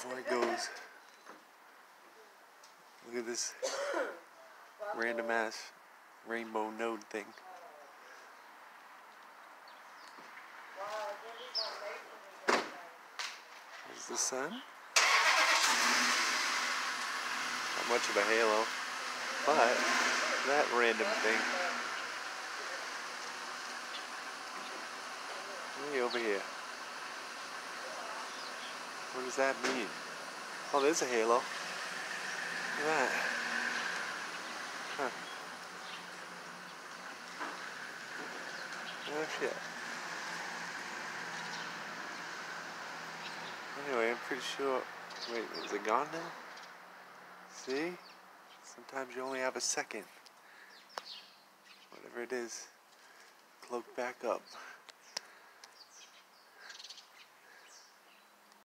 before it goes. Look at this random ass rainbow node thing. There's the sun. Not much of a halo, but that random thing. Way over here. What does that mean? Oh, there's a halo. Look at that. Huh. Oh shit. Anyway, I'm pretty sure. Wait, is it gone now? See? Sometimes you only have a second. Whatever it is, cloak back up.